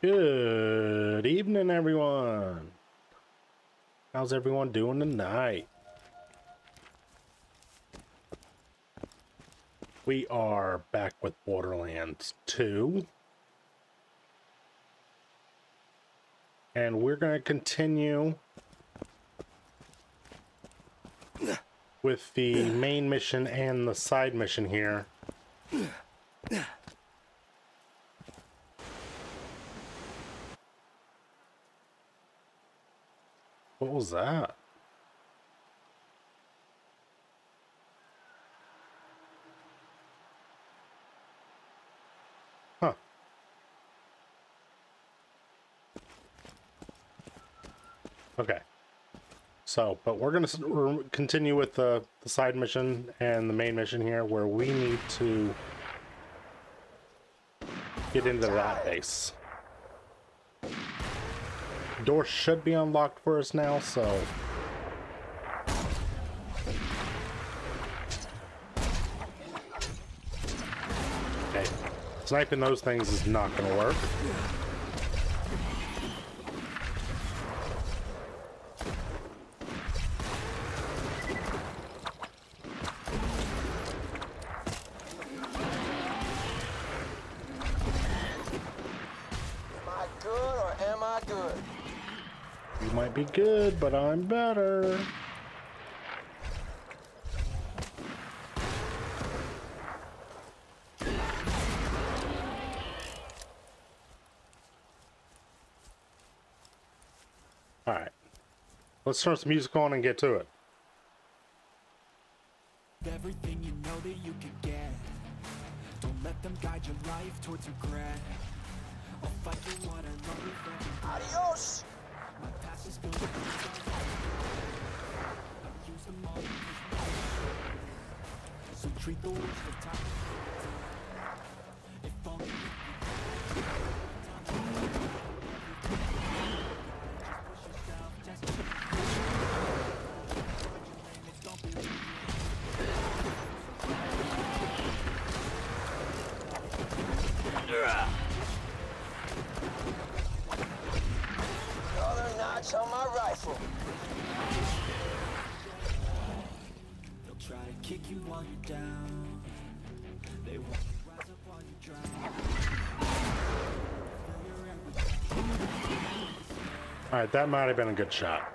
Good evening, everyone. How's everyone doing tonight? We are back with Borderlands 2. And we're going to continue with the main mission and the side mission here. What was that? Huh. Okay. So, but we're going to continue with the, the side mission and the main mission here where we need to get into that base. Door should be unlocked for us now, so... Okay. Sniping those things is not to work. be good, but I'm better. Alright. Let's turn some music on and get to it. That might have been a good shot.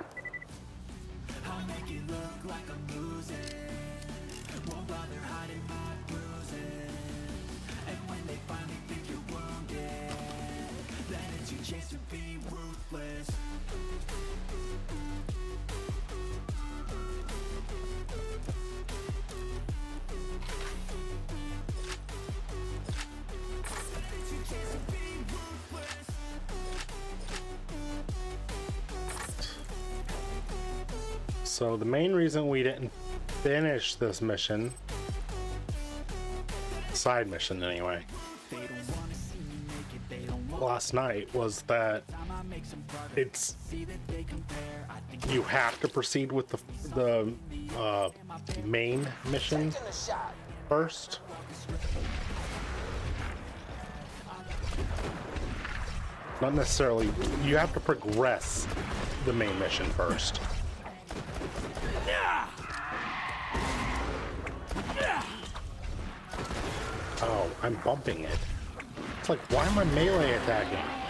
So the main reason we didn't finish this mission, side mission anyway, last night was that it's you have to proceed with the the uh, main mission first. Not necessarily. You have to progress the main mission first. I'm bumping it. It's like, why am I melee attacking?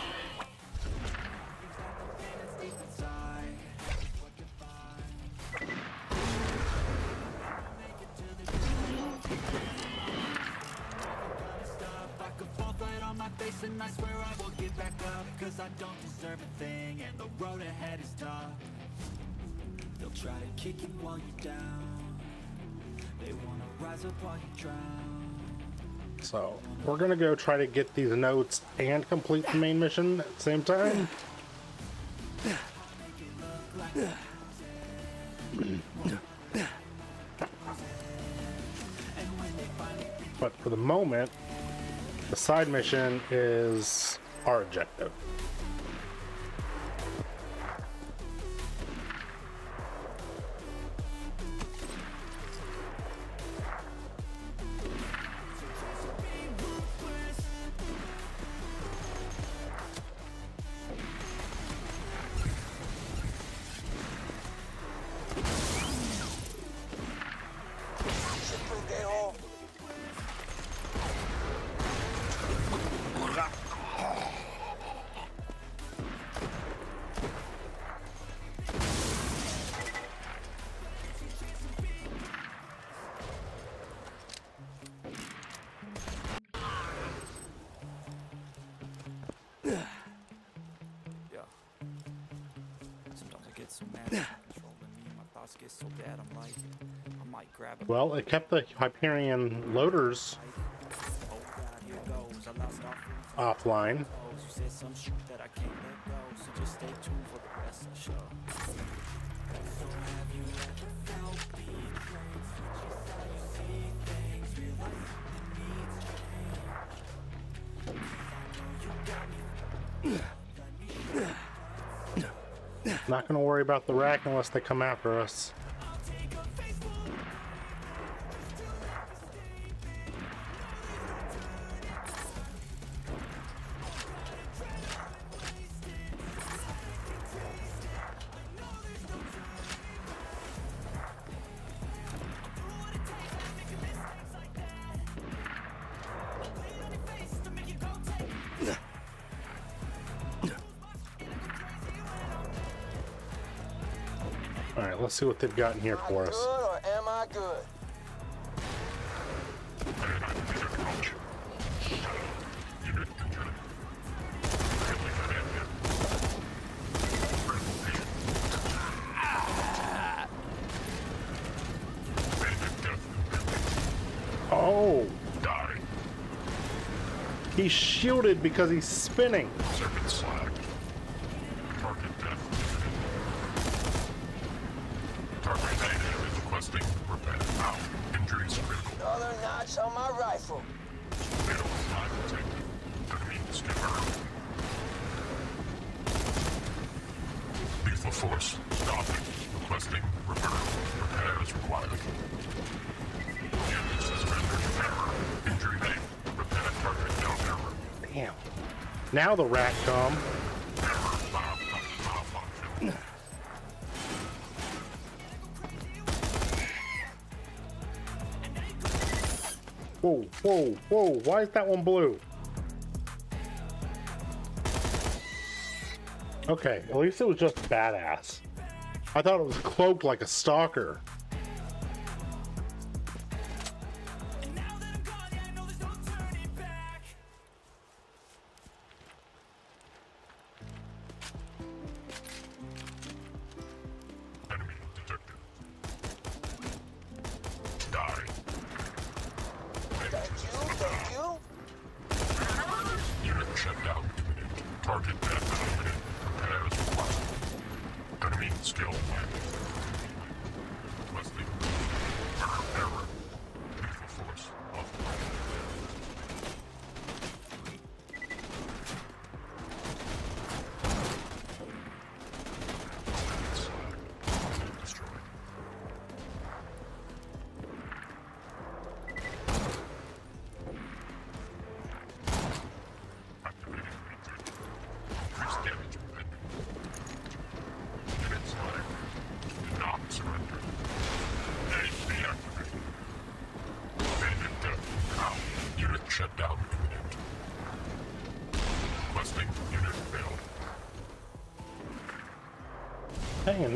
try to kick you while you're down They wanna rise up while you drown so we're gonna go try to get these notes and complete the main mission at the same time. But for the moment, the side mission is our objective. Well, it kept the Hyperion loaders offline. Not going to worry about the rakk unless they come after us. see what they've got in here for us. Oh! He's shielded because he's spinning. Serpents. Now the rat come. Whoa, whoa, whoa, why is that one blue? Okay, at least it was just badass. I thought it was cloaked like a stalker.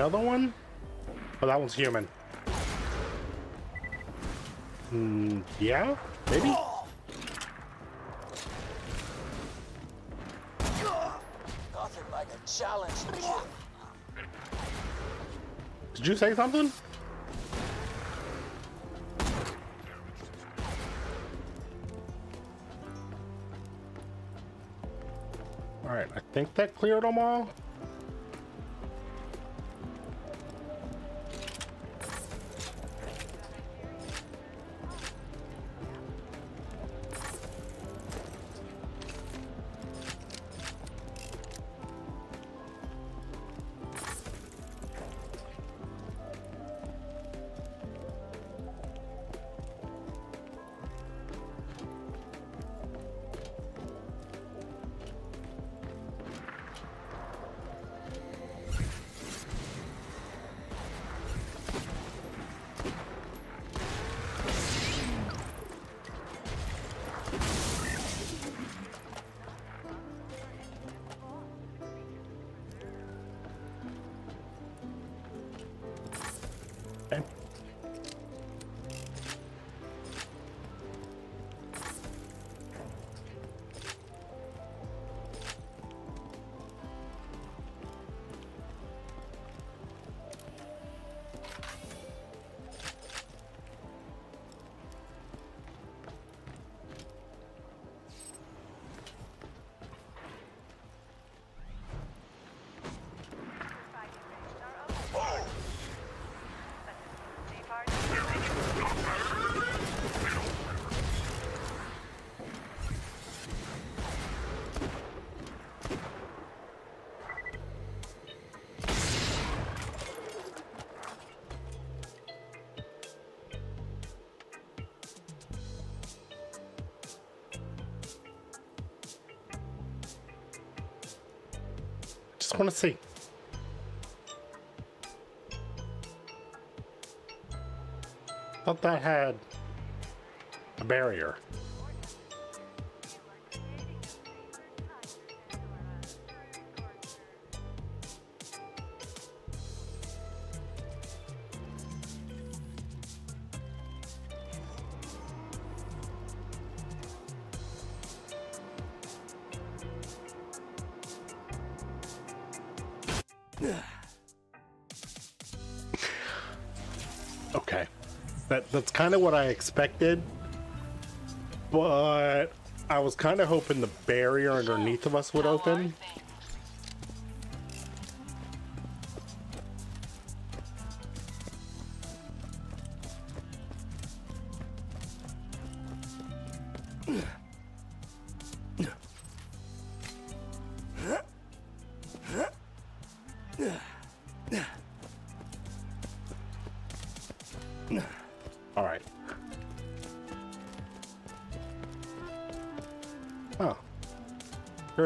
Another one? Oh, that one's human. Hmm, yeah? Maybe? Nothing like a challenge. Did you say something? Alright, I think that cleared them all. Thought that had a barrier. That's kind of what I expected. But I was kind of hoping the barrier underneath of us would open.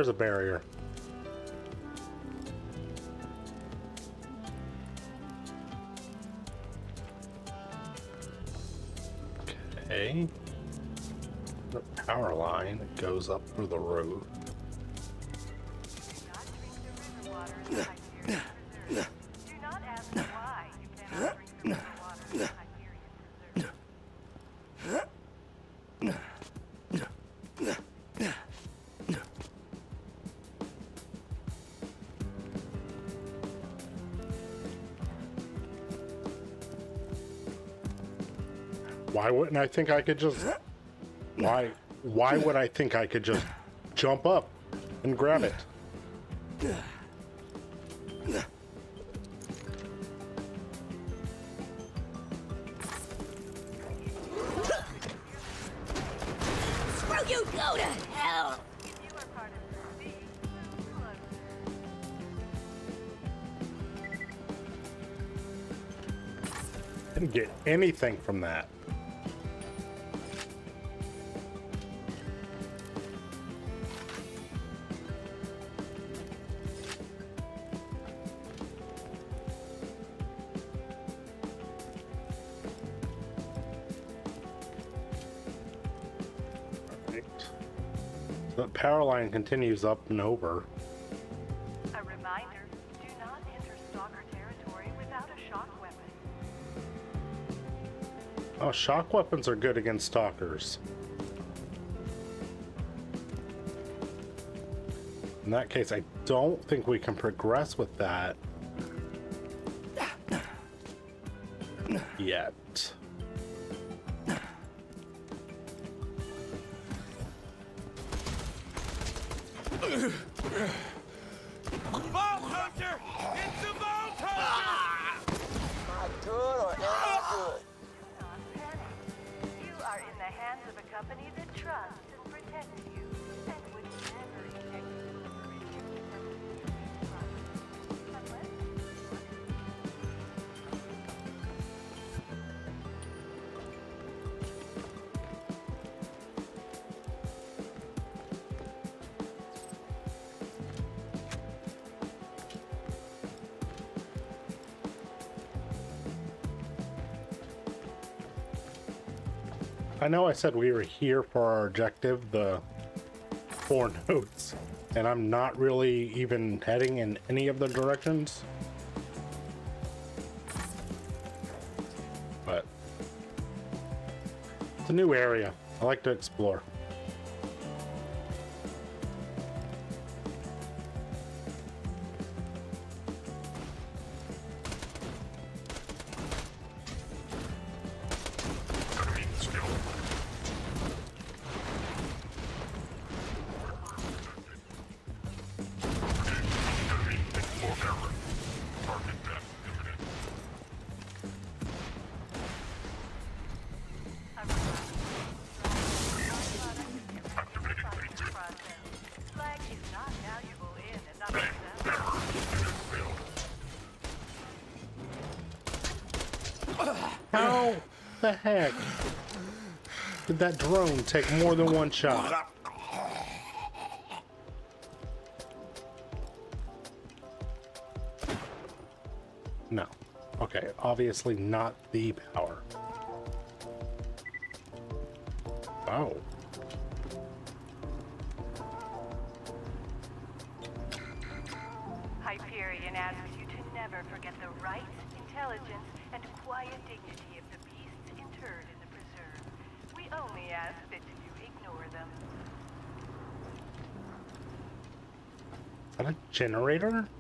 There's a barrier. Okay. The power line that goes up through the roof. Why wouldn't I think I could just why why would I think I could just jump up and grab it? Screw you, go to hell! If you are part of the sea, move closer. Didn't get anything from that. Line continues up and over. A reminder, do not enter stalker territory without a shock weapon. Oh, shock weapons are good against stalkers. In that case, I don't think we can progress with that yet. Know I said we were here for our objective, the four notes, and I'm not really even heading in any of the directions. But it's a new area. I like to explore. that drone take more than one shot. No. Okay, obviously not the power. Oh. generator.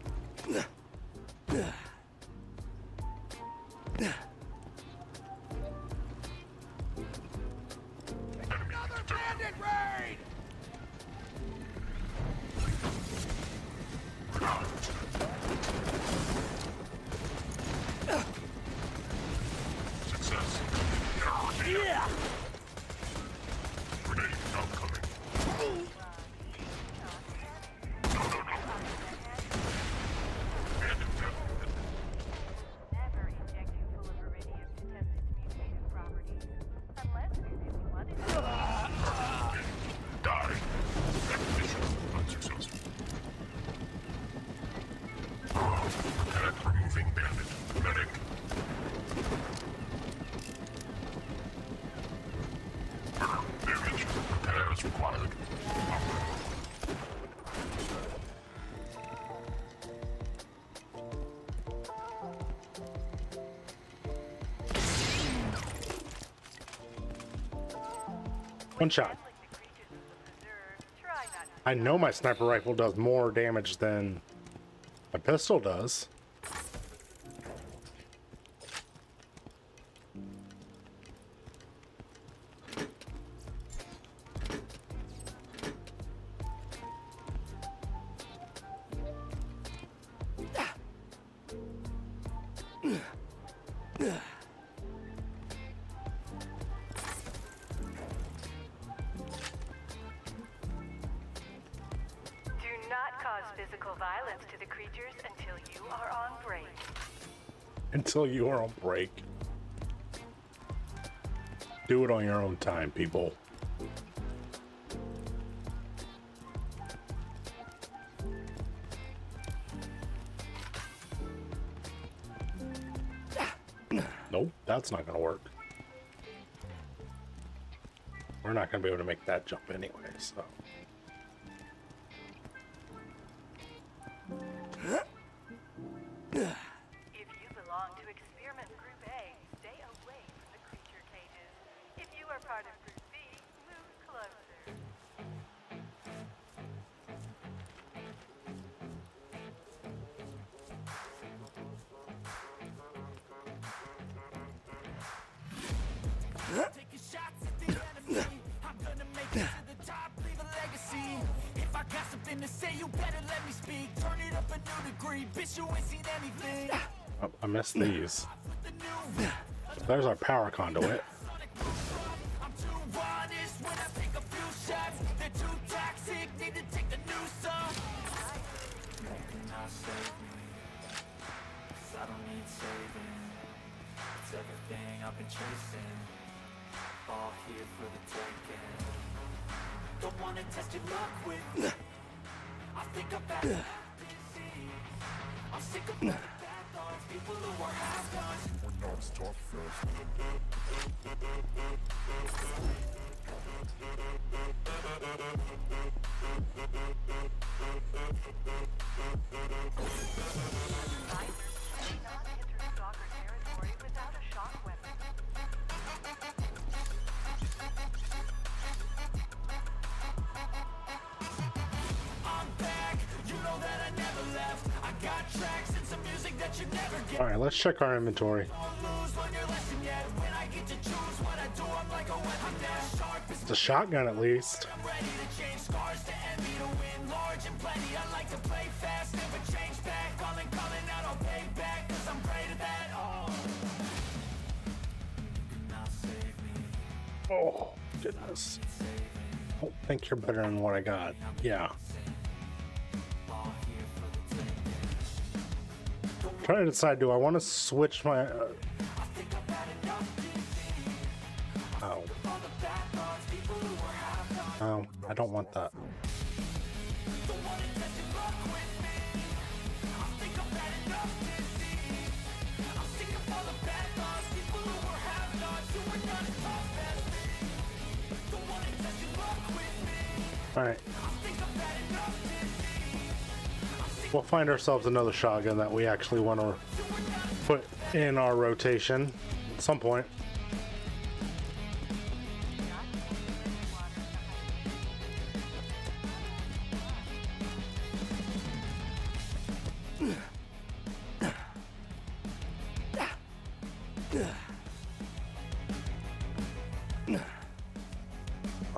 One shot. I know my sniper rifle does more damage than a pistol does. physical violence to the creatures until you are on break. Until you are on break. Do it on your own time, people. Nope, that's not gonna work. We're not gonna be able to make that jump anyway, so. minus these. There's our power conduit. check our inventory. It's a shotgun at least. Oh, goodness. I think you're better than what I got. Yeah. trying to decide, do I want to switch my... Uh... Oh. Oh, I don't want that. All right. We'll find ourselves another shotgun that we actually want to put in our rotation at some point.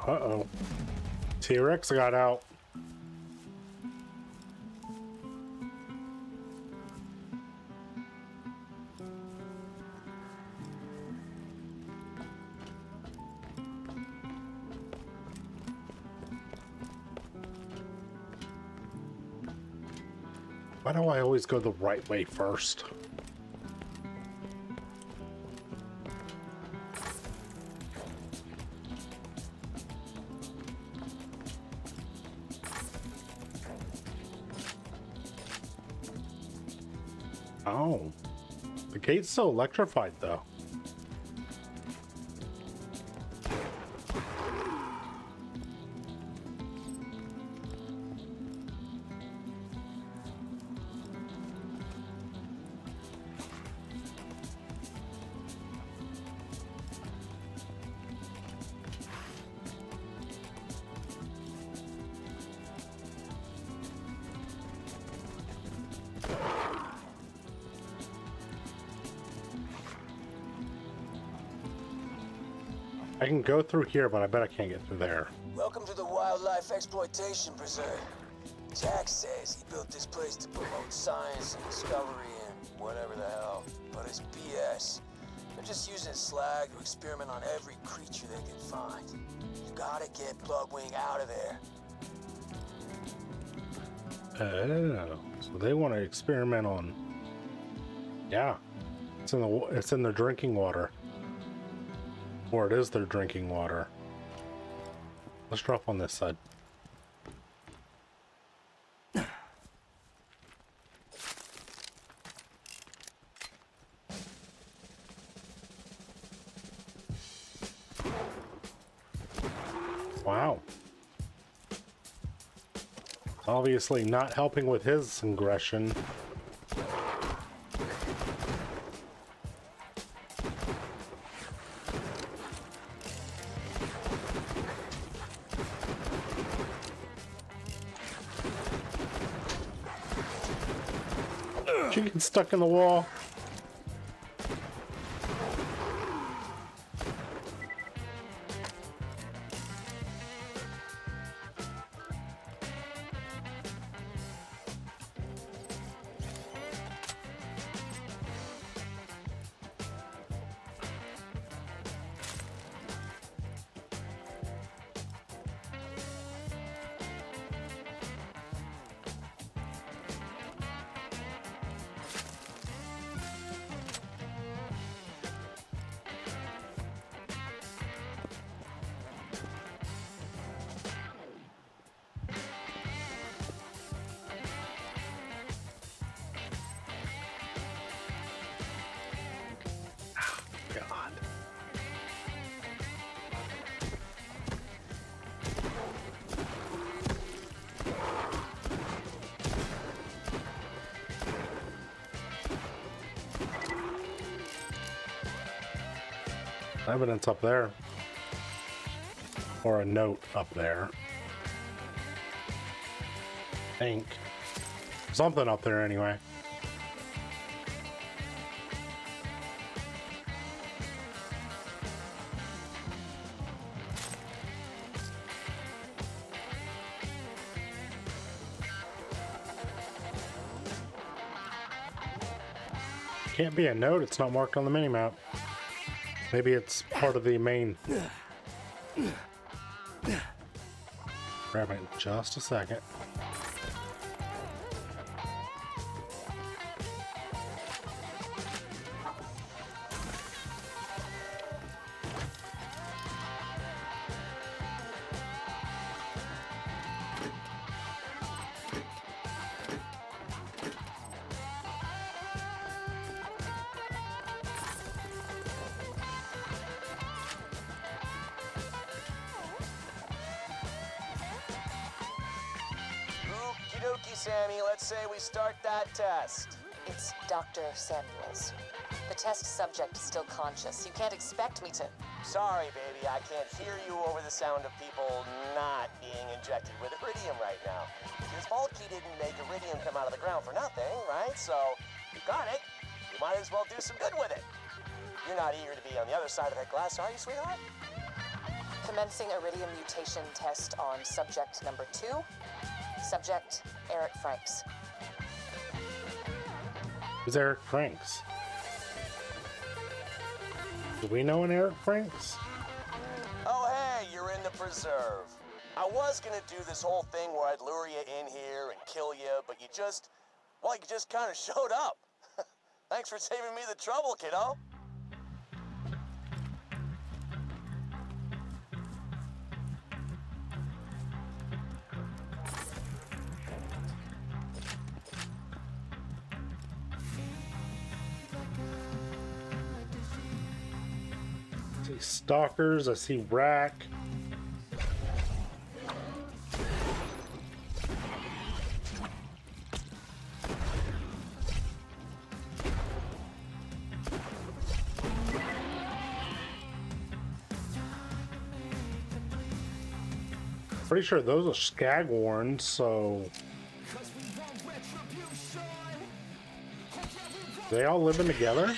Uh-oh. T-Rex got out. Always go the right way first? Oh. The gate's so electrified, though. Go through here, but I bet I can't get through there. Welcome to the Wildlife Exploitation Preserve. Jack says he built this place to promote science and discovery and whatever the hell, but it's BS. They're just using slag to experiment on every creature they can find. You gotta get Bloodwing out of there. Oh, so they want to experiment on. Yeah, it's in the it's in their drinking water, or it is their drinking water. Let's drop on this side. Wow. Obviously not helping with his aggression. Stuck in the wall. Evidence up there. Or a note up there. Think. Something up there anyway. Can't be a note, it's not marked on the minimap. Maybe it's part of the main. Grab it just a second. Sound of people not being injected with Eridium right now. Because Volky didn't make Eridium come out of the ground for nothing, right? So, you got it. You might as well do some good with it. You're not eager to be on the other side of that glass, are you, sweetheart? Commencing Eridium mutation test on subject number two. Subject Eric Franks. Who's Eric Franks? Do we know an Eric Franks? Preserve. I was gonna do this whole thing where I'd lure you in here and kill you, but you just, well, you just kind of showed up. Thanks for saving me the trouble, kiddo. Stalkers. I see rakk. Pretty sure those are skagworns, so they all living together.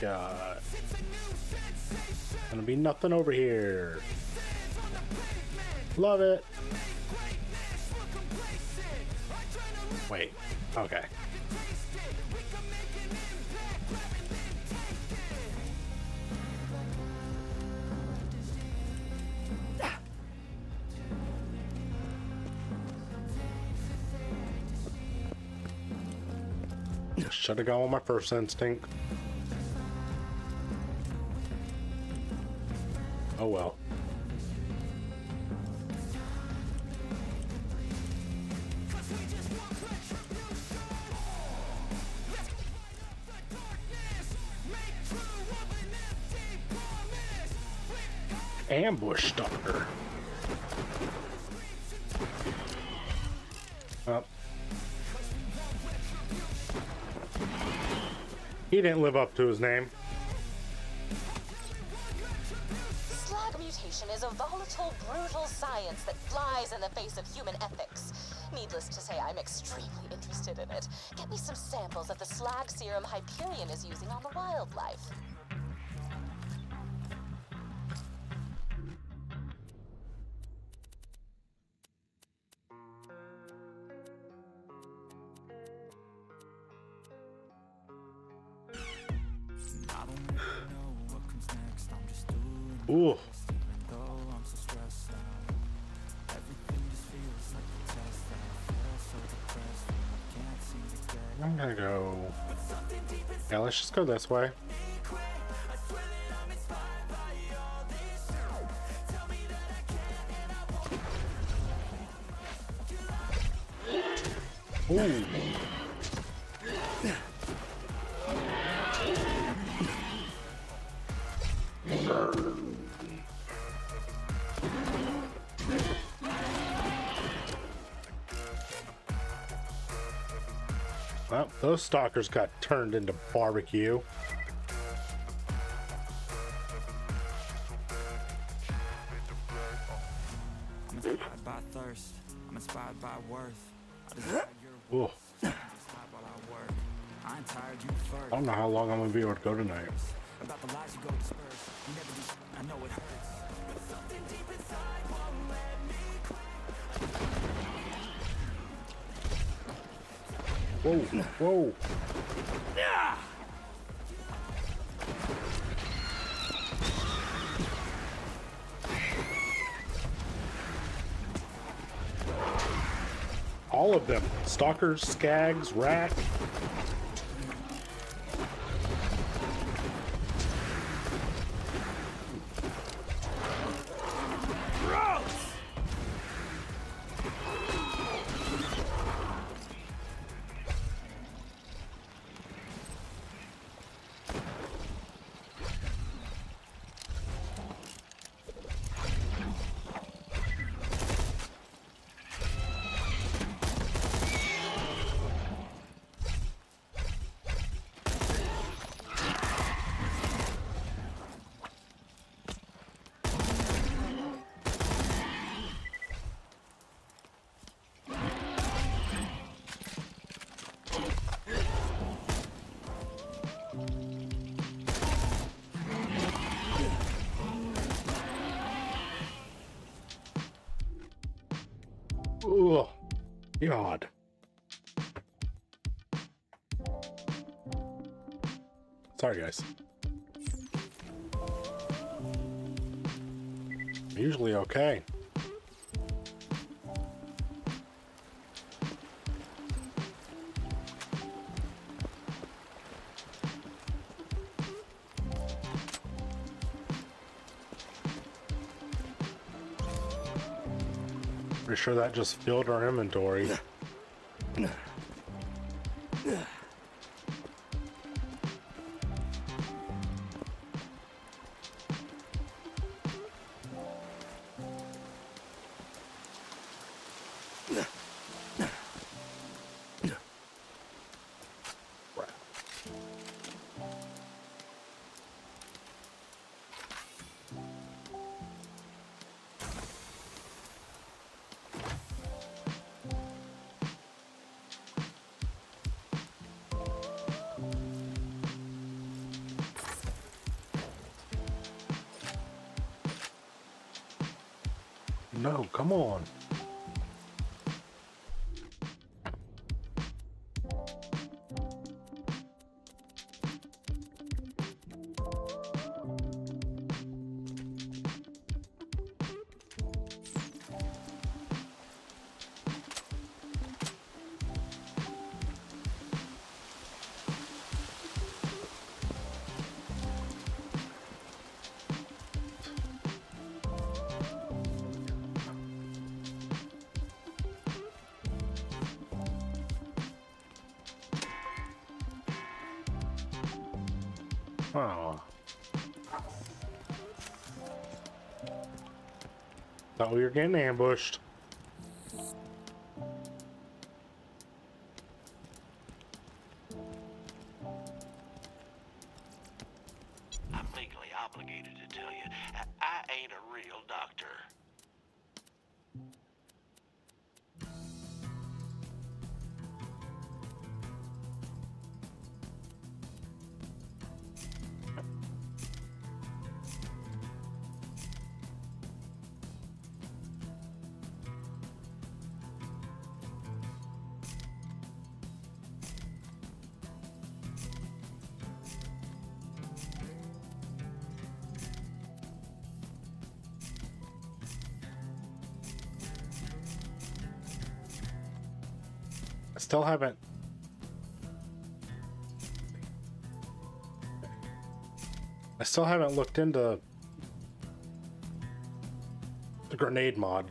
God. Gonna be nothing over here. Love it. Wait. Okay. Should have gone with my first instinct. He didn't live up to his name. Slag mutation is a volatile, brutal science that flies in the face of human ethics. Needless to say, I'm extremely interested in it. Get me some samples of the slag serum Hyperion is using on the wildlife. Let's just go this way. Those stalkers got turned into barbecue. I'm inspired by thirst. I'm inspired by worth. I desire your worth. Just hide while I work. Tired, you first. I don't know how long I'm gonna be able to go tonight. About the lies you go disperse. You never. I know it hurts. Whoa, whoa. All of them. Stalkers, skags, rat. Sorry, guys. Usually okay. Pretty sure that just filled our inventory. come on. Oh. Thought we were getting ambushed. Still haven't. I still haven't looked into the grenade mod.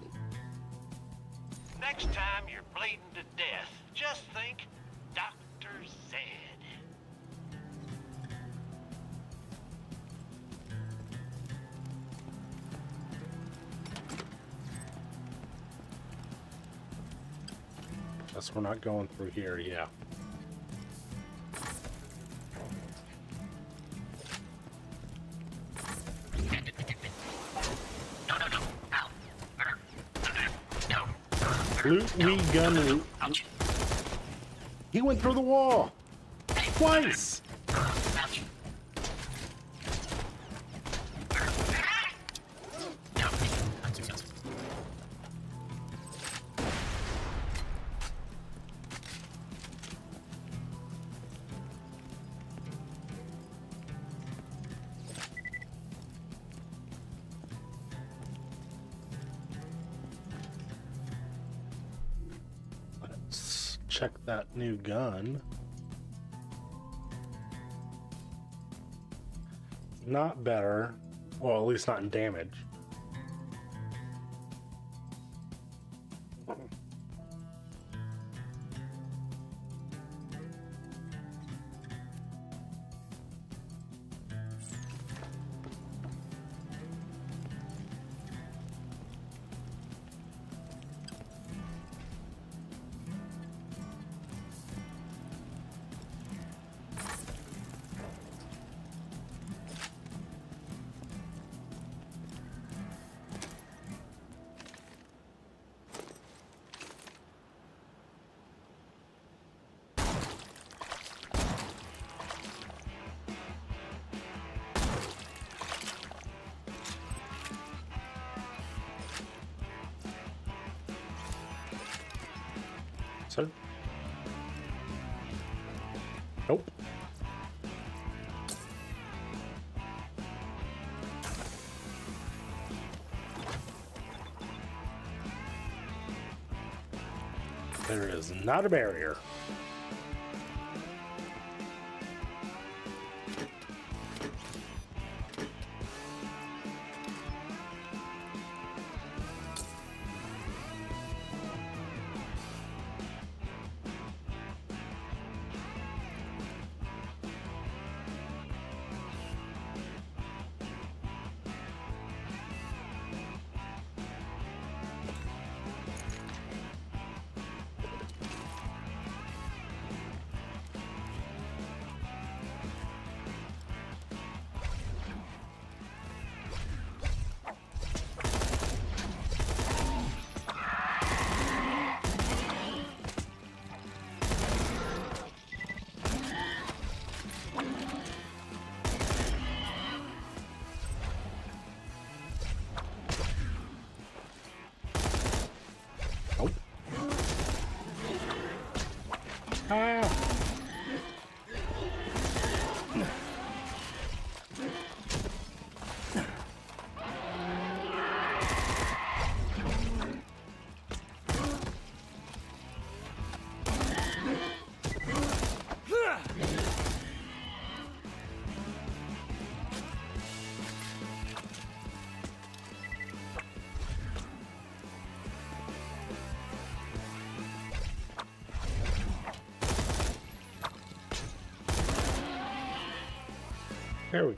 Guess we're not going through here, yeah. Loot me gun loot. He went through the wall. Twice. New gun. Not better. Well, at least not in damage. Not a barrier.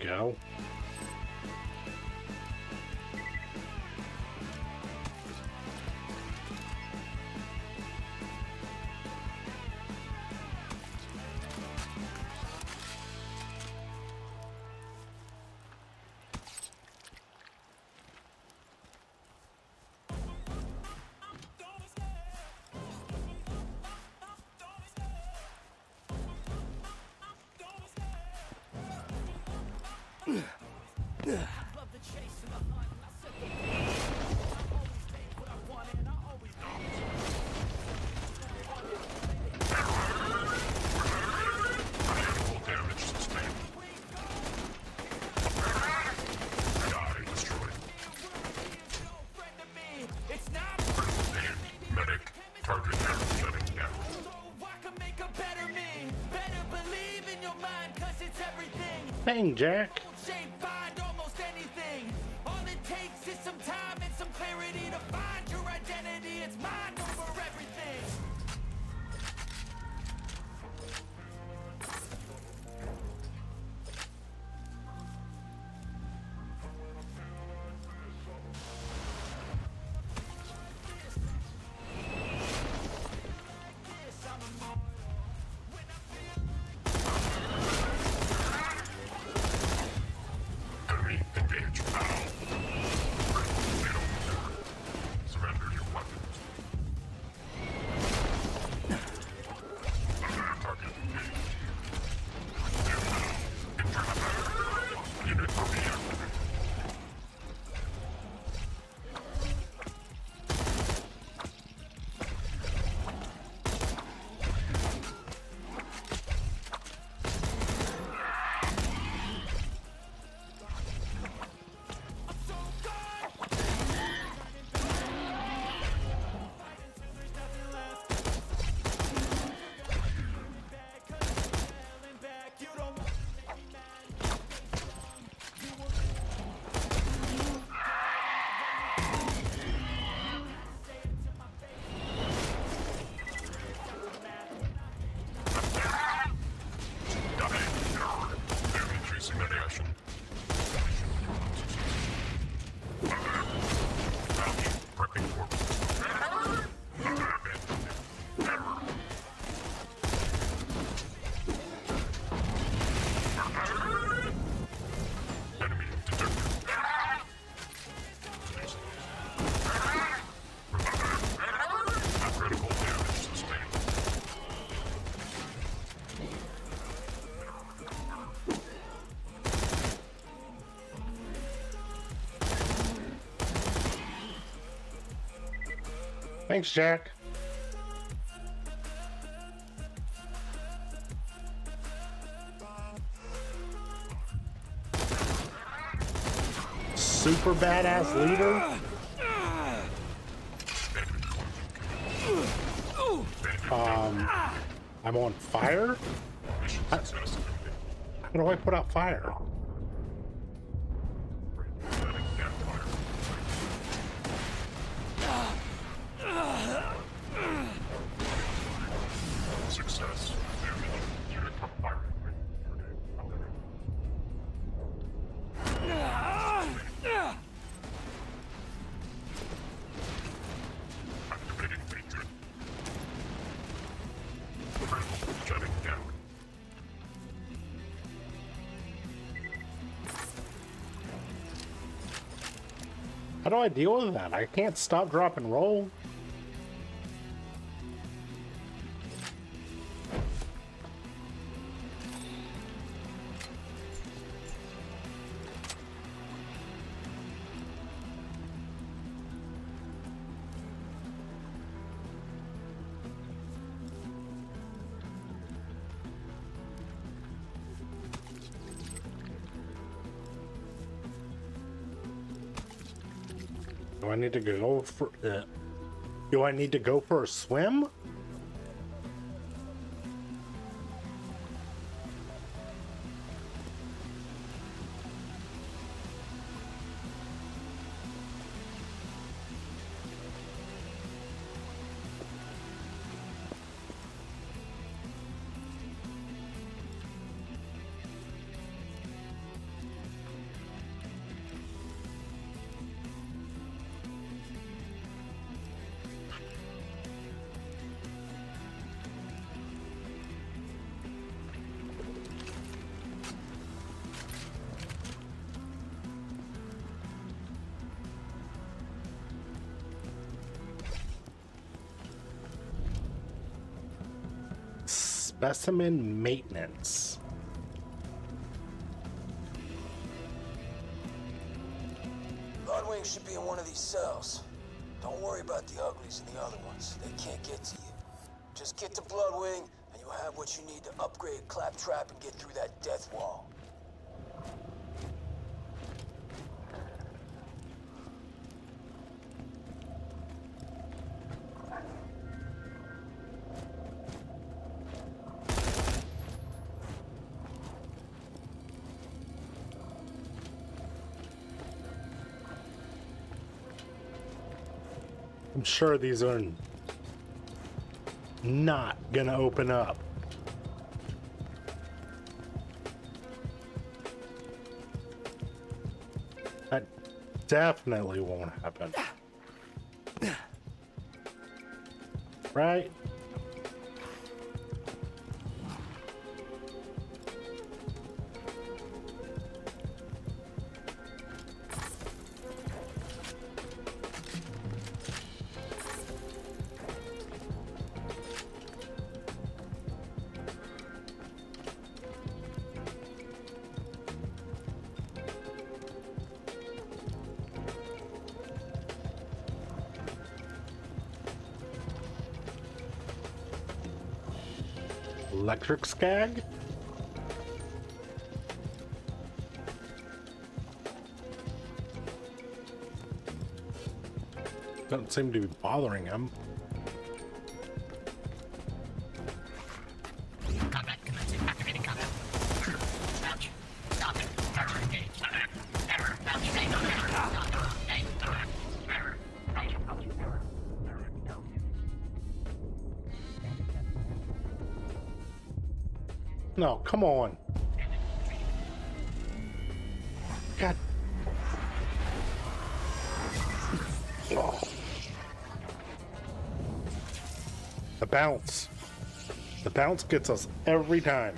Go. Jack. Thanks, Jack. Super badass leader? Um, I'm on fire? How, do I put out fire? Do I deal with that? I can't stop, drop, and roll. Need to go for? Uh, do I need to go for a swim? Specimen maintenance. Bloodwing should be in one of these cells. Don't worry about the uglies and the other ones. They can't get to you. Just get to Bloodwing, and you'll have what you need to upgrade Claptrap and I'm sure these are not gonna open up. That definitely won't happen. Right? Electric skag? Doesn't seem to be bothering him. Bounce gets us every time.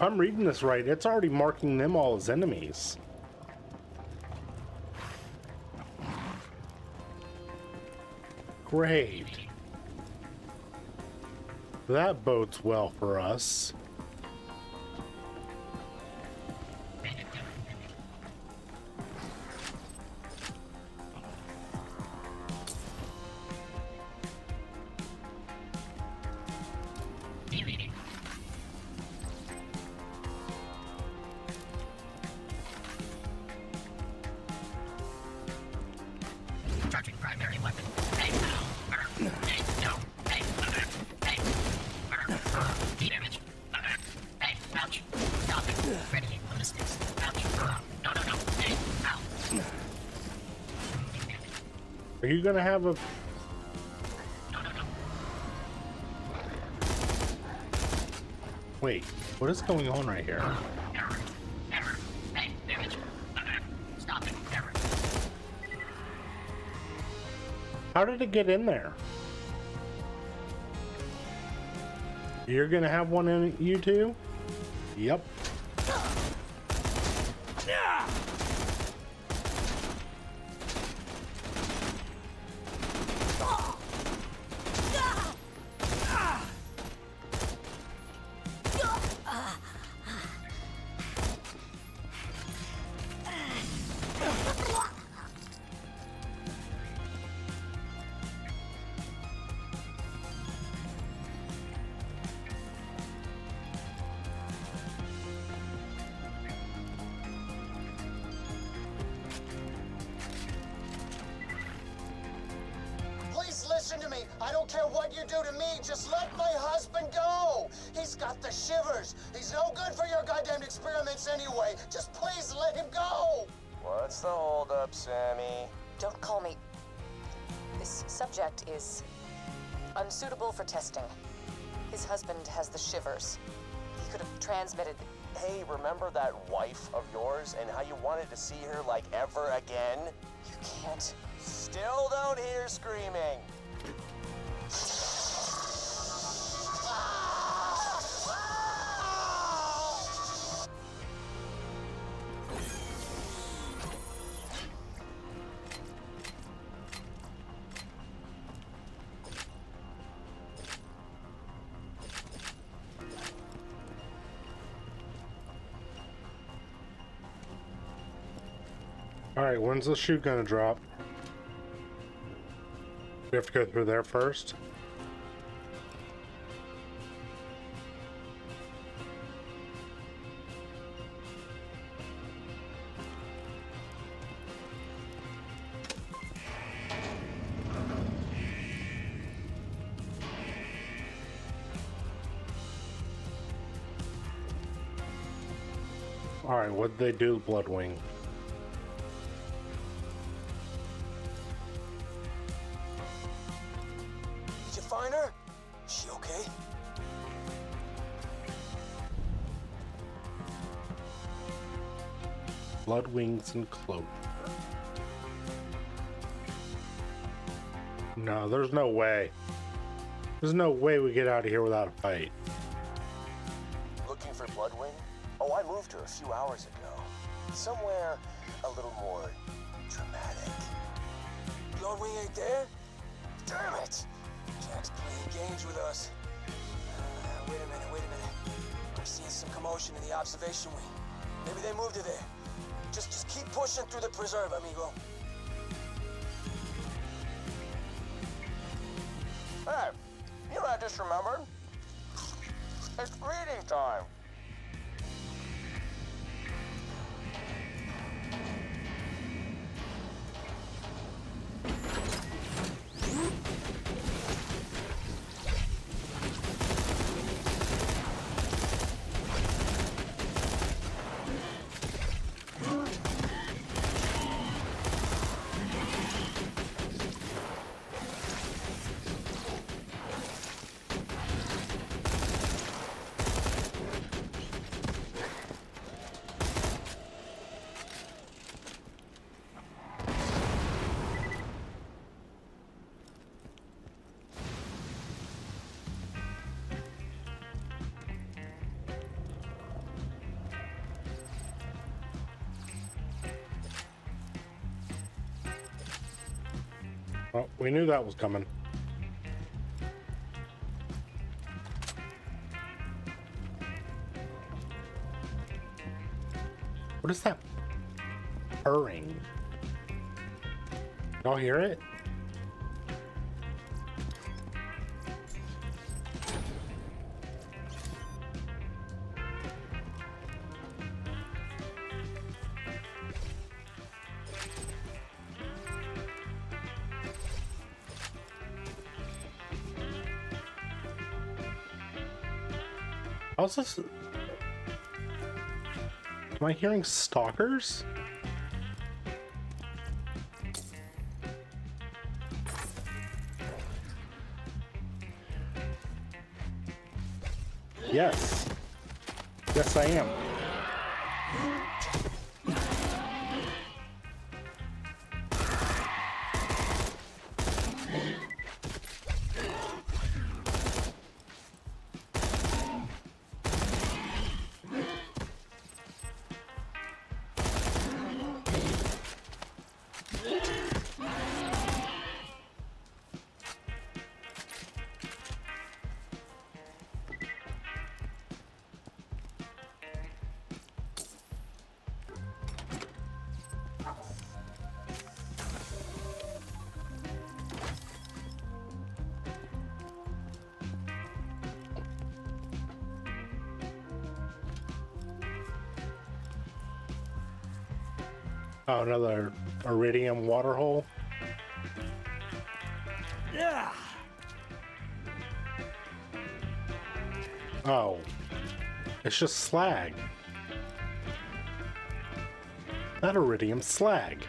If I'm reading this right, it's already marking them all as enemies. Great. That bodes well for us. Charging primary weapon. Hey, ow. Brr. Er, hey, no. Hey, brr. Hey. Brr. Brr. Damage. Hey, ouch. Stop it. Ready. Ballistics. Ouch. No, no, no. Hey, ow. Are you gonna have a... No, no, no. Wait, what is going on right here? How did it get in there? You're gonna have one in you too? Yep. Yours and how you wanted to see her like ever again? You can't. Still don't hear screaming. Alright, when's the shoe gonna drop? We have to go through there first? Alright, what'd they do, Bloodwing? Blood wings and cloak. No, there's no way. There's no way we get out of here without a fight. Looking for Bloodwing? Oh, I moved her a few hours ago. Somewhere a little more dramatic. Bloodwing ain't there? Damn it! Jack's playing games with us. Uh, wait a minute, wait a minute. I'm seeing some commotion in the observation wing. Maybe they moved her there. Just, just keep pushing through the preserve, amigo. Hey, you know I just remembered? It's breeding time. We knew that was coming. What is that purring? Y'all hear it? Am I hearing stalkers? Yes. Yes, I am. Oh, another Eridium water hole? Yeah. Oh. It's just slag. Not Eridium, slag.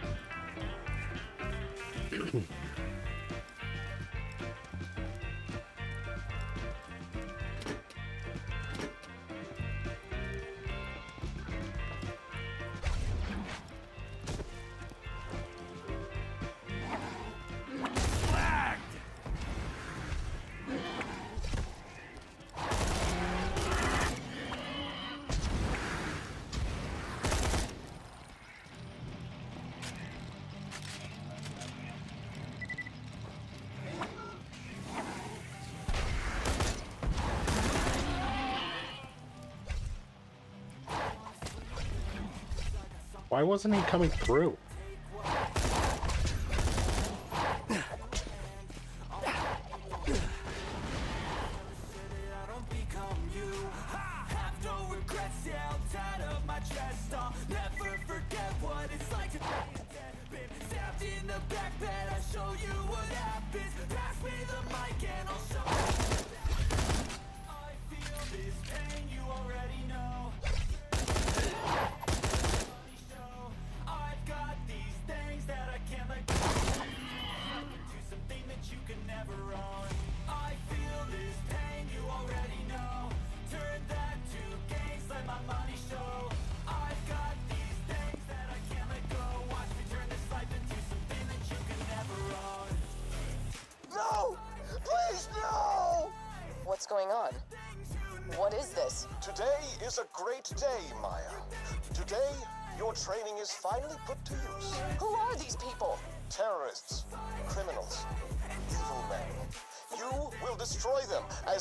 wasn't he coming through?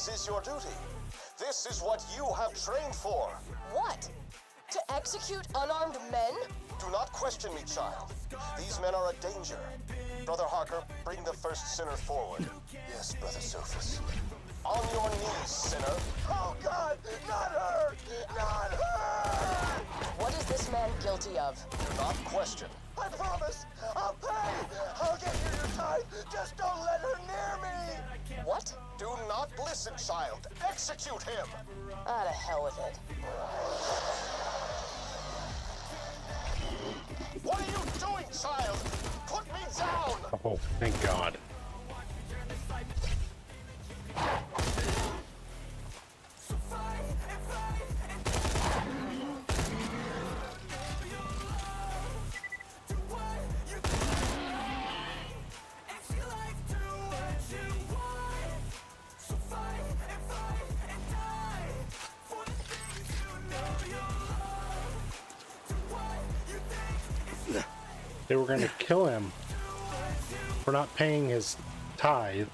This is your duty. This is what you have trained for. What? To execute unarmed men? Do not question me, child. These men are a danger. Brother Harker, bring the first sinner forward. yes, Brother Sophus. On your knees, sinner. Oh, God! Not her! Not her! What is this man guilty of? Do not question. I promise! I'll pay! I'll get you your time! Just don't let her near me! What? Do not listen, child. Execute him. Ah, to hell with it. What are you doing, child? Put me down. Oh, thank God. They were going to kill him for not paying his tithe.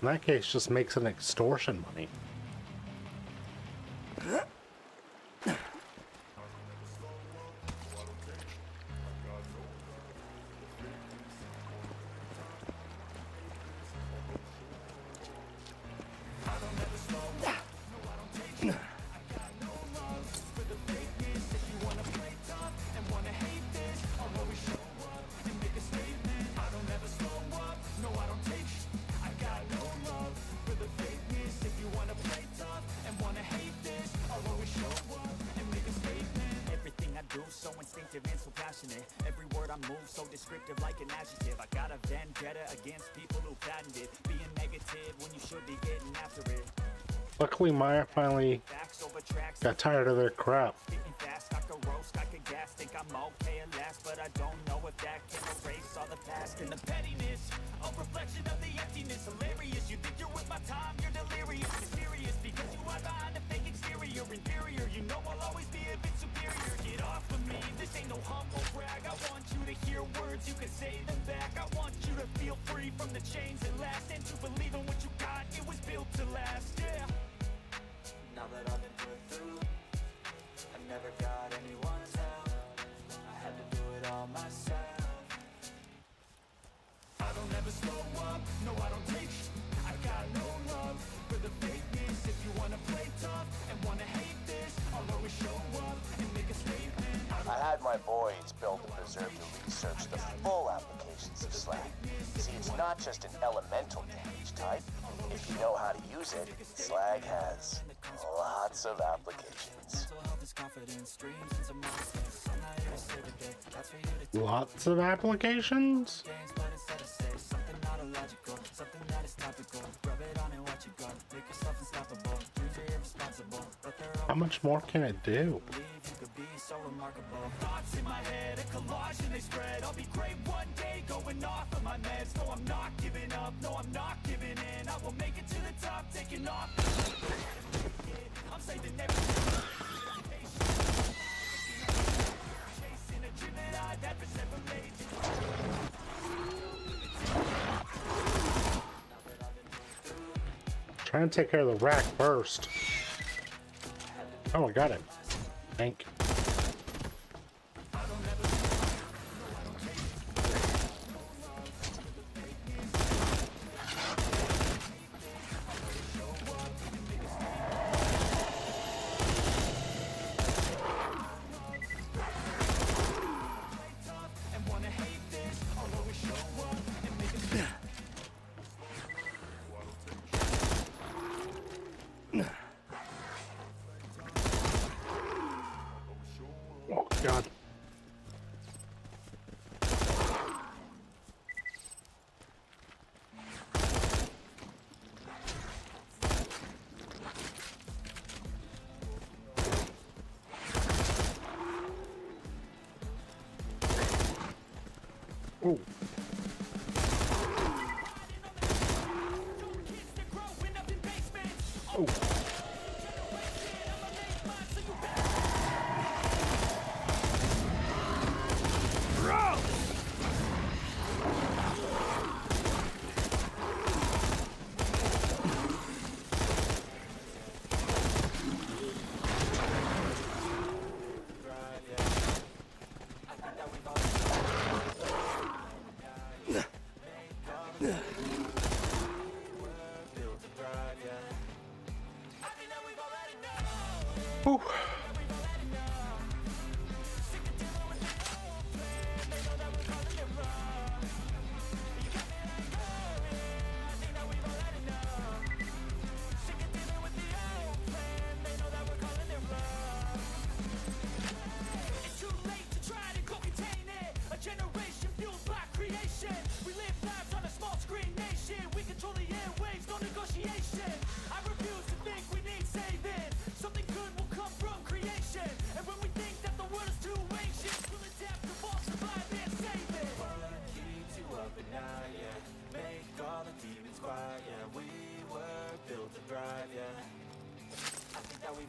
In that case, just makes an extortion money. Maya finally Facts over tracks. got tired of their crap. Be great one day, going off of my meds. No, I'm not giving up. No, I'm not giving in. I will make it to the top, taking off. To take care of the rakk first. Oh, I got it. Thank. Oh,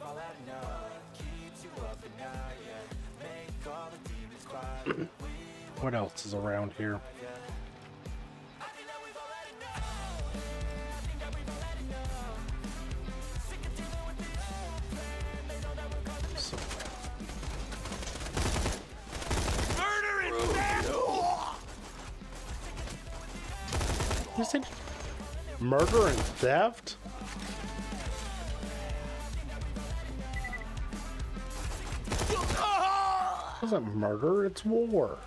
all at night Keeps you up at night, yeah Make all the demons quiet What else is around here? murder and theft? wasn't murder, it's war.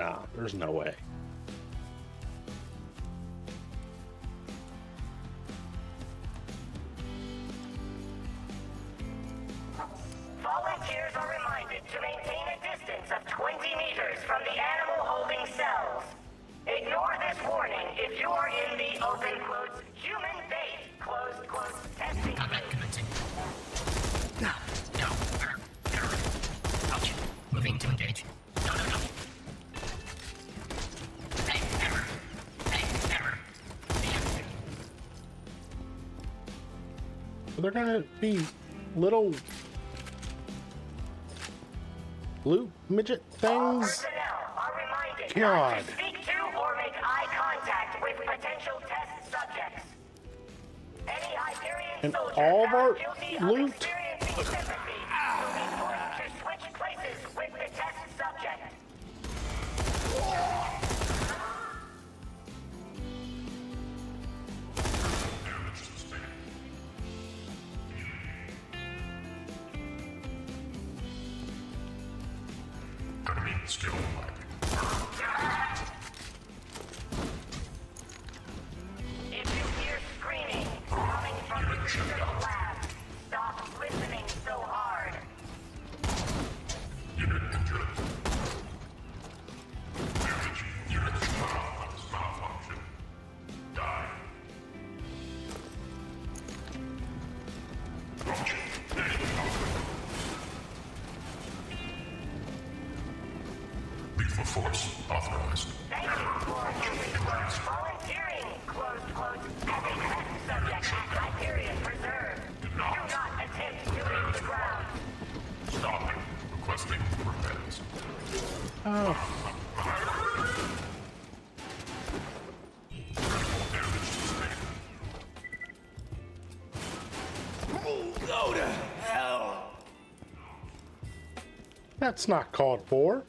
nah, there's no way. they're gonna be little blue midget things. God. speak to or make eye contact with potential test subjects. Any Hyperion and all of our loot. That's not called for.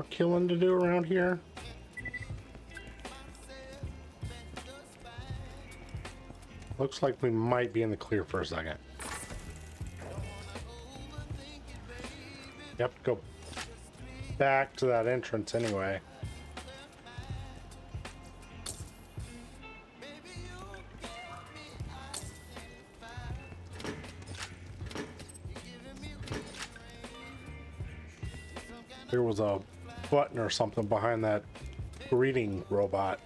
more killing to do around here. Looks like we might be in the clear for a second. Yep, go back to that entrance anyway. Or something behind that greeting robot.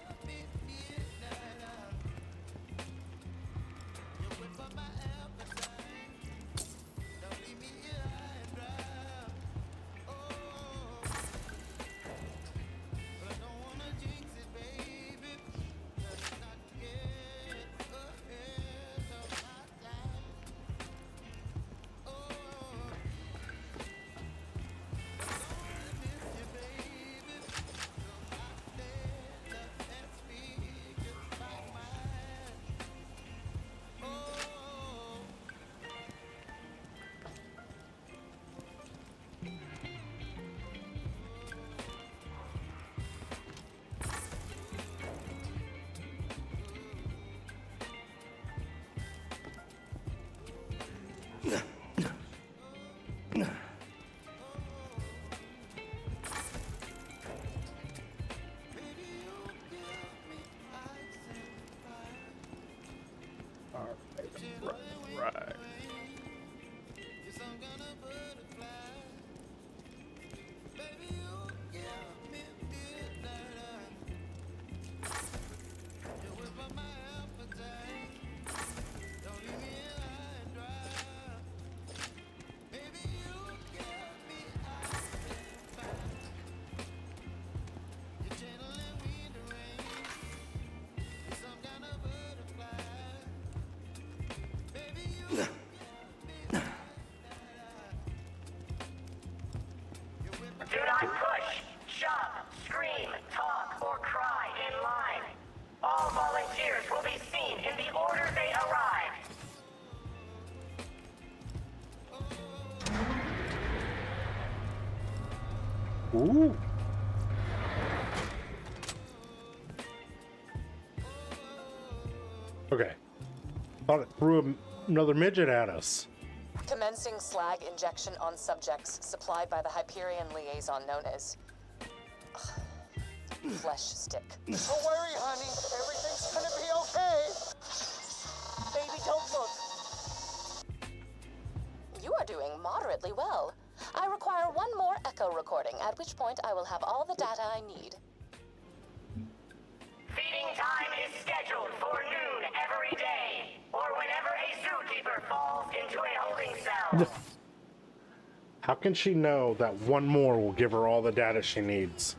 Threw another midget at us. Commencing slag injection on subjects supplied by the Hyperion liaison known as. Flesh Stick. Don't worry, honey. Everything's gonna be okay. Baby, don't look. You are doing moderately well. I require one more echo recording, at which point I will have all the data I need. Feeding time is scheduled for noon zookeeper falls into a holding cell. How can she know that one more will give her all the data she needs?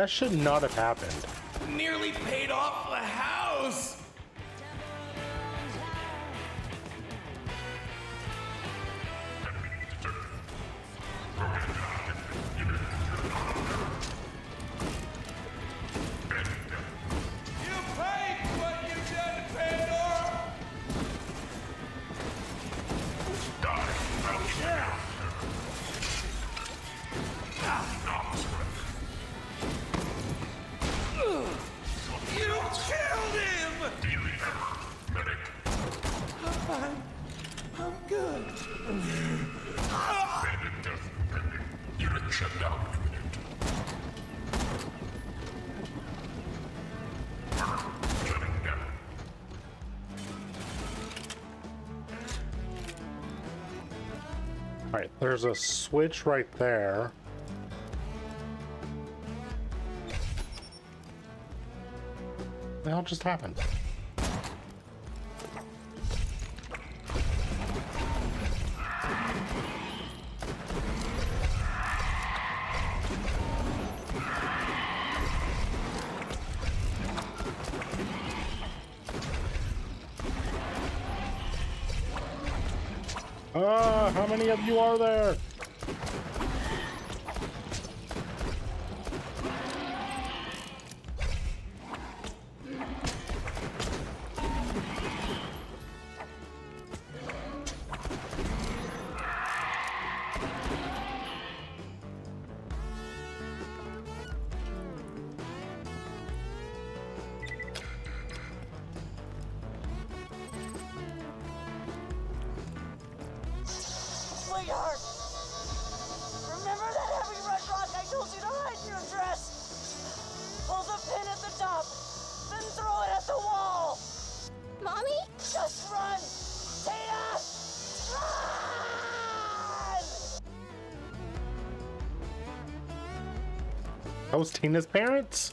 That should not have happened. Nearly I'm, I'm good. In. Shutting down. All right, there's a switch right there. The all just happened? was Tina's parents?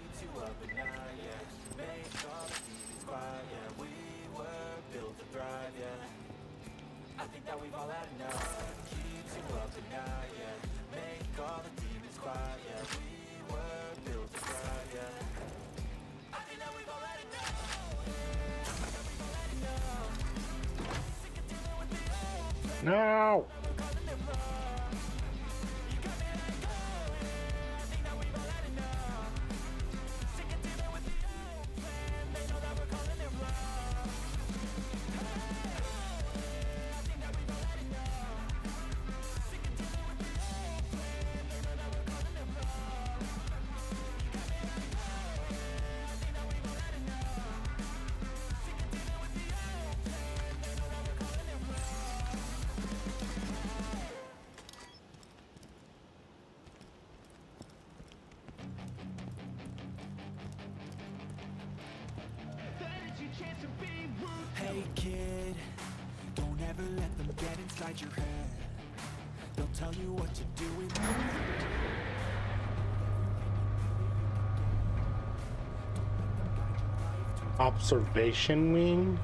Observation wing?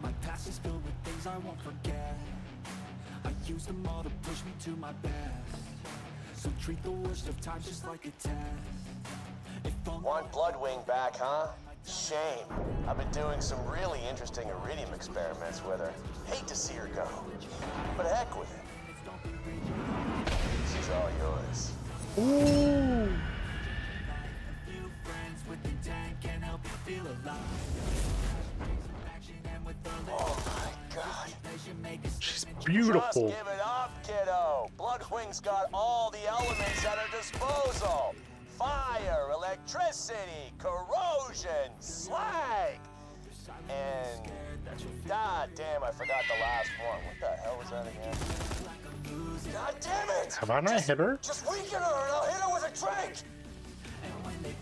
My past is filled with things I won't forget. I use them all to push me to my best. So treat the worst of times just like a test. Want Bloodwing back, huh? Shame. I've been doing some really interesting Eridium experiments with her. Hate to see her go. But heck with it. She's all yours. Ooh. She's Just beautiful. give it up, kiddo. Bloodwing's got all the elements at her disposal. Fire, electricity, corrosion, slag. And god damn, I forgot the last one. What the hell was that again? God damn it! Have I not hit her? Just weaken her and I'll hit her with a drink!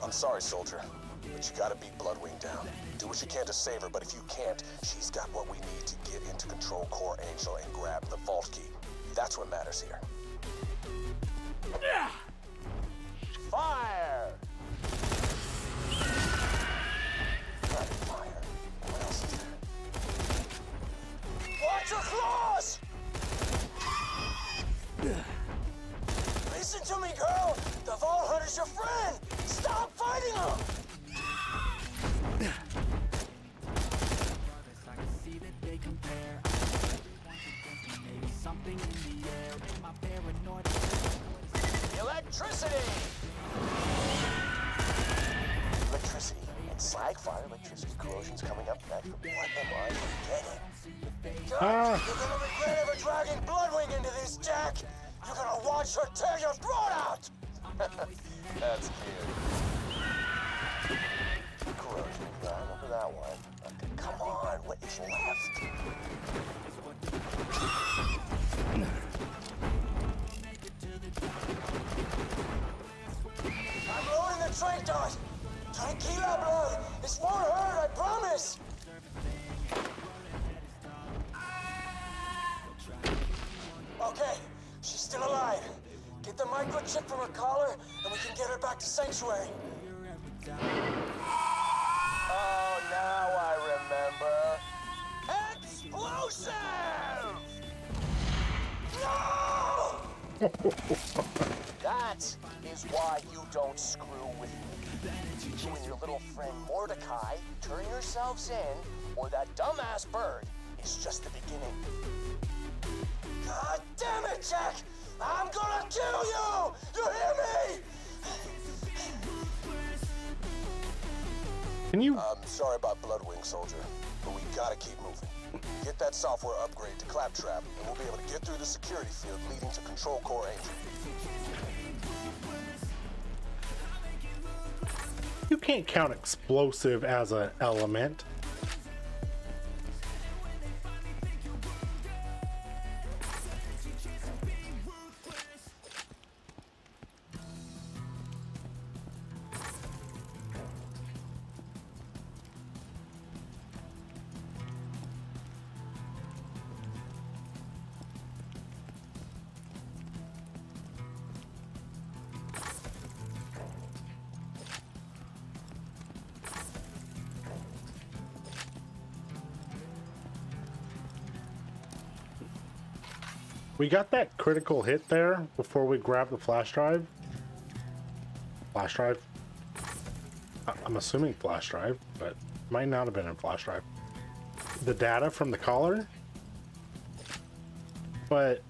I'm sorry, soldier, but you gotta beat Bloodwing down. Do what you can to save her, but if you can't, she's got what we need to get into Control Core Angel and grab the Vault Key. That's what matters here. Fire! That is why you don't screw with me. You and your little friend Mordecai turn yourselves in, or that dumbass bird is just the beginning. God damn it, Jack! I'm gonna kill you! You hear me? Can you? I'm sorry about Bloodwing, soldier, but we gotta keep that software upgrade to Claptrap, and we'll be able to get through the security field leading to Control Core Angel. You can't count explosive as an element. We got that critical hit there before we grabbed the flash drive. Flash drive? I'm assuming flash drive, but might not have been in flash drive. The data from the collar? But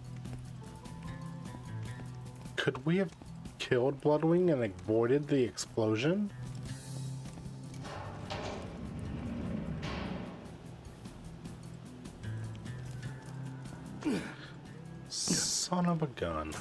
could we have killed Bloodwing and avoided the explosion? Son of a gun.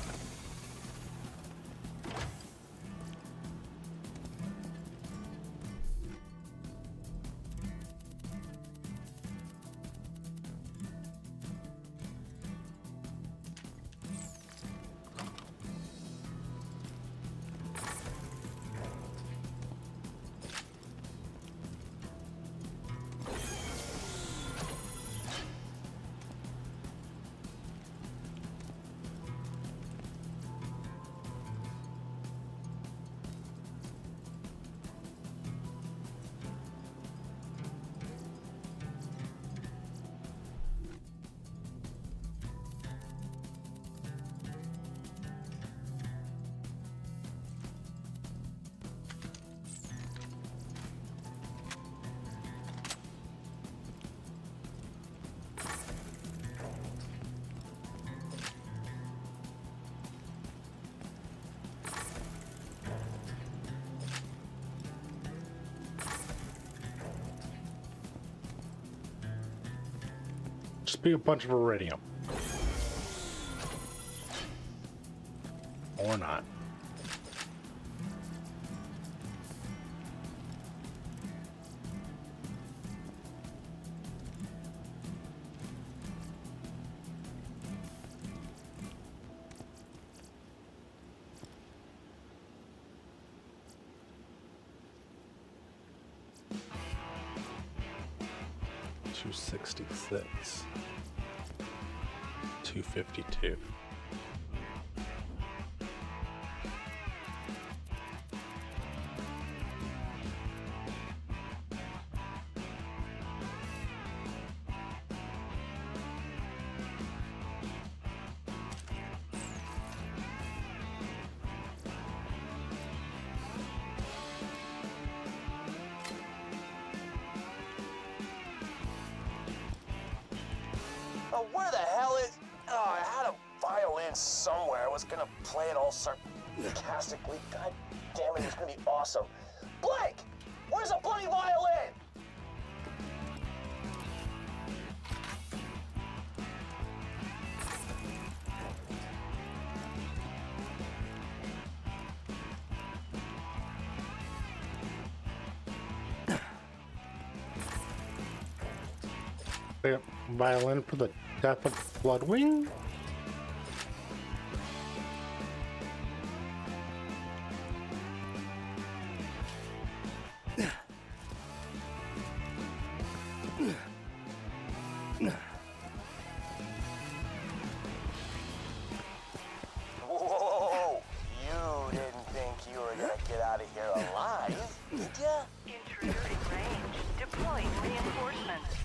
A bunch of Eridium. Violin for the death of Bloodwing? Whoa! You didn't think you were gonna get out of here alive, did ya? Intruder in range. Deploying reinforcements.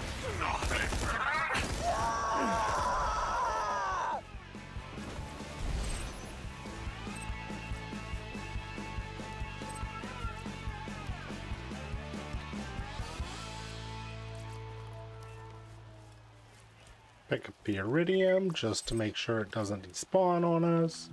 the Eridium just to make sure it doesn't despawn on us.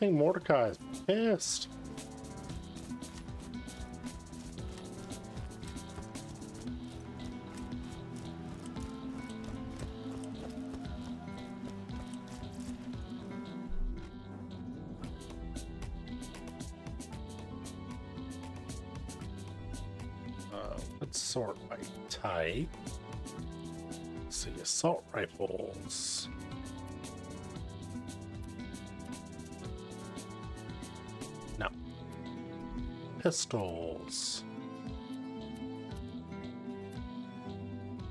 Think Mordecai's pissed. Uh, let's sort by type. See, assault rifles. Pistols.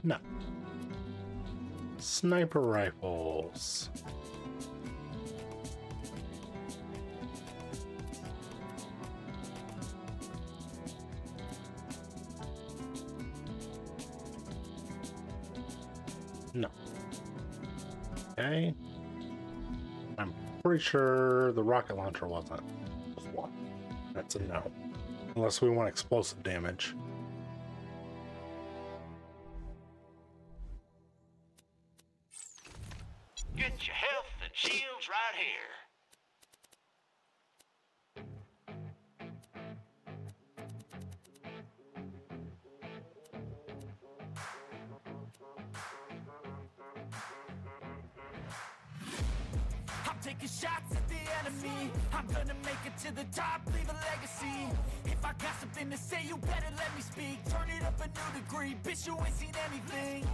No. Sniper rifles. No. Okay. I'm pretty sure the rocket launcher wasn't. That's a no. Unless we want explosive damage. Enemy. I'm gonna make it to the top, leave a legacy. If I got something to say, you better let me speak. Turn it up a new degree, bitch, you ain't seen anything.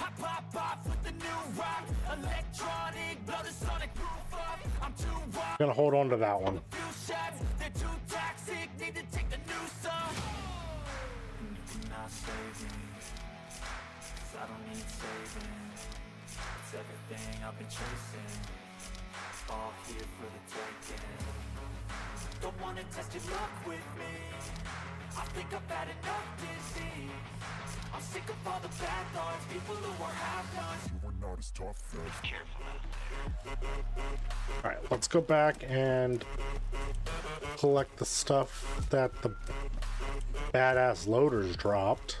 I pop off with the new rock, electronic, blow the sonic roof up. I'm too raw. Gonna hold on to that one. Few shots, they're too toxic, need to take the noose off. You cannot save me, 'cause I don't need saving. It's everything I've been chasing, all here for the taking. Don't wanna test your luck with me, I think I've had enough disease. I'm sick of all the bad thoughts, people who are half-nots. You are not as tough as. All right, let's go back and collect the stuff that the badass loaders dropped.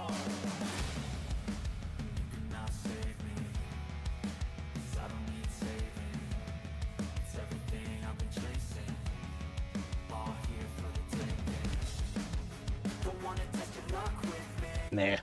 me.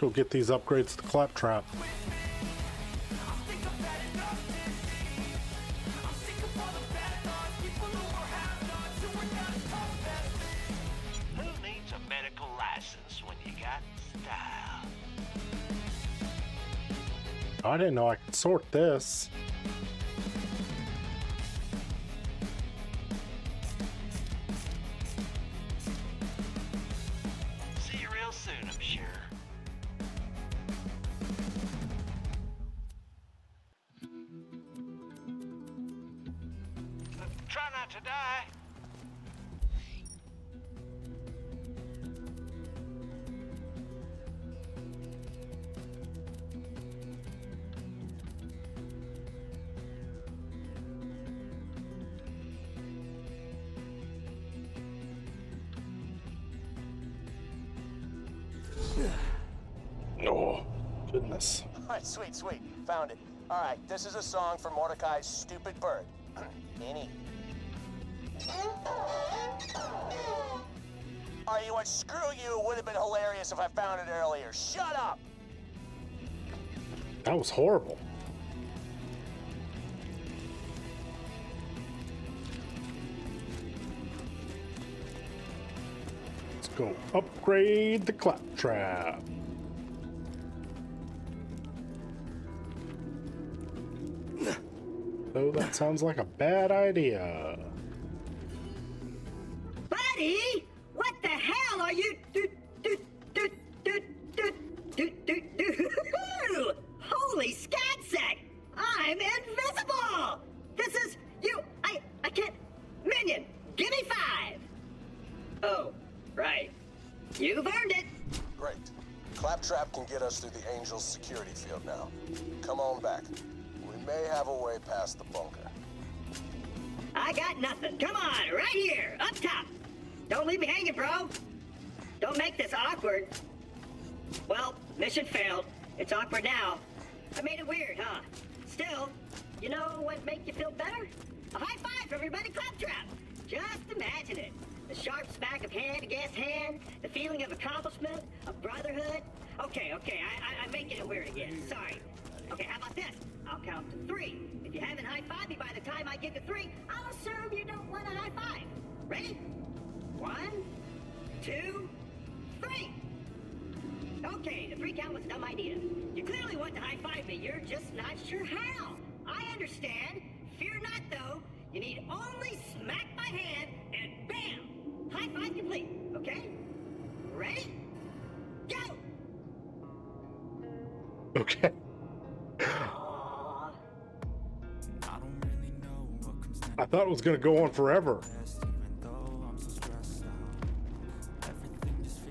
Go get these upgrades to claptrap. I didn't know I could sort this. See you real soon, I'm sure. Uh, Try not to die. Sweet, sweet. Found it. Alright, this is a song for Mordecai's Stupid Bird. Annie. Alright, you what? Screw you. Would have been hilarious if I found it earlier. Shut up! That was horrible. Let's go upgrade the claptrap. Oh, that sounds like a bad idea. Buddy, what the hell are you? Do, do, do, do, do, do, do, do. Holy scatsack! I'm invisible. This is you. I I can't. Minion, give me five. Oh, right. You've earned it. Great. Claptrap can get us through the Angel's security field now. Come on back. May have a way past the bunker. I got nothing. Come on, right here, up top. Don't leave me hanging, bro. Don't make this awkward. Well, mission failed. It's awkward now. I made it weird, huh? Still, you know what make you feel better? A high five for everybody claptrap. Just imagine it. The sharp smack of hand against hand, the feeling of accomplishment, of brotherhood. Okay, okay, I, I, I'm making it weird again. Sorry. Okay, how about this? I'll count to three. If you haven't high fived me by the time I get to three, I'll assume you don't want a high five. Ready? One, two, three. Okay, the three count was a dumb idea. You clearly want to high five me, you're just not sure how. I understand. Fear not, though. You need only smack my hand, and bam! High five complete, okay? Ready? Go! Okay. I thought it was gonna go on forever.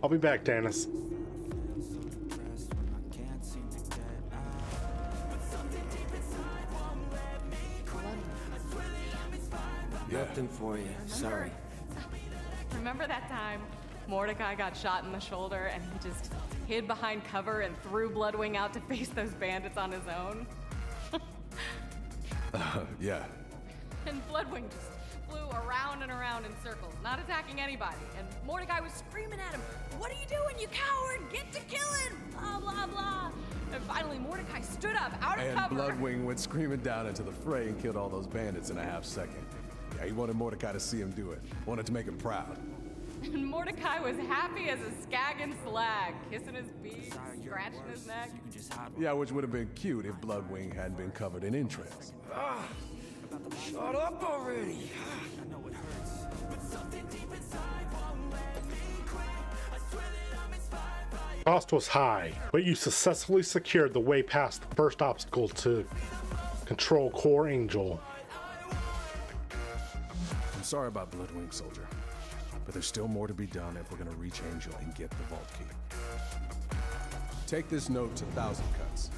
I'll be back, Tannis. Nothing for you. Sorry. Remember that time Mordecai got shot in the shoulder and he just hid behind cover and threw Bloodwing out to face those bandits on his own? Uh, yeah. And Bloodwing just flew around and around in circles, not attacking anybody. And Mordecai was screaming at him, What are you doing, you coward? Get to killing! Blah, blah, blah. And finally, Mordecai stood up out of And cover. Bloodwing went screaming down into the fray and killed all those bandits in a half second. Yeah, he wanted Mordecai to see him do it. Wanted to make him proud. And Mordecai was happy as a skagging slag, kissing his beak, scratching his neck. Yeah, which would have been cute if Bloodwing hadn't been covered in entrails. Ah, shut up already. Cost was high, but you successfully secured the way past the first obstacle to control Core Angel. I'm sorry about Bloodwing, soldier. But there's still more to be done if we're gonna reach Angel and get the Vault Key. Take this note to Thousand Cuts.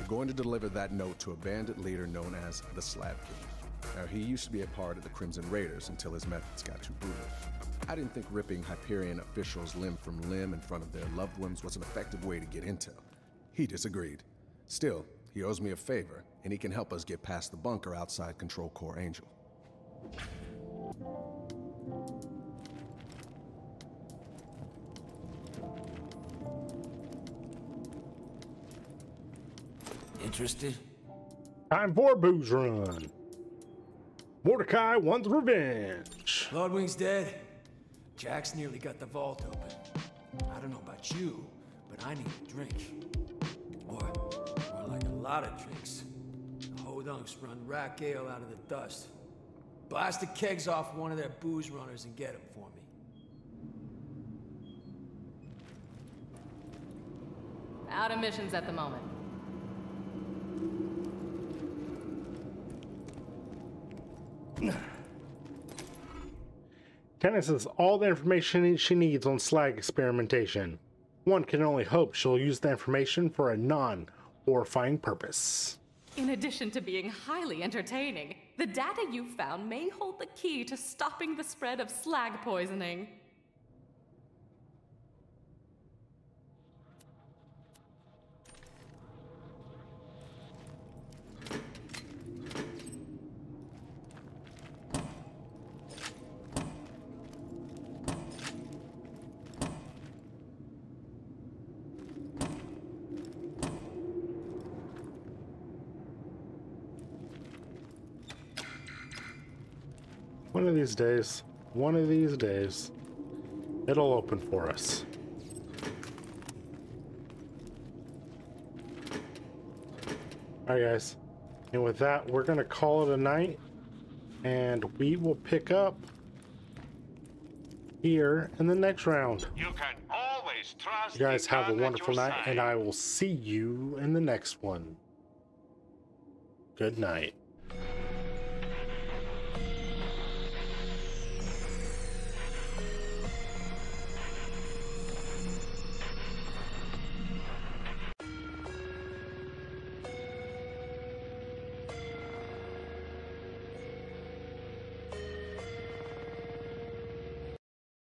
We're going to deliver that note to a bandit leader known as the Slab King. Now, he used to be a part of the Crimson Raiders until his methods got too brutal. I didn't think ripping Hyperion officials limb from limb in front of their loved ones was an effective way to get intel. He disagreed. Still, he owes me a favor, and he can help us get past the bunker outside Control Core Angel. Interested? Time for a booze run. Mordecai wants revenge. Bloodwing's dead. Jack's nearly got the vault open. I don't know about you, but I need a drink. Or, or like a lot of drinks. The Hodunks run Rakk Ale out of the dust. Blast the kegs off one of their booze runners and get them for me. Out of missions at the moment. Tannis has all the information she needs on slag experimentation. One can only hope she'll use the information for a non horrifying purpose. In addition to being highly entertaining, the data you found may hold the key to stopping the spread of slag poisoning. These days, one of these days, it'll open for us. Alright, guys. And with that, we're going to call it a night. And we will pick up here in the next round. You can always trust You guys have a wonderful night, side. and I will see you in the next one. Good night.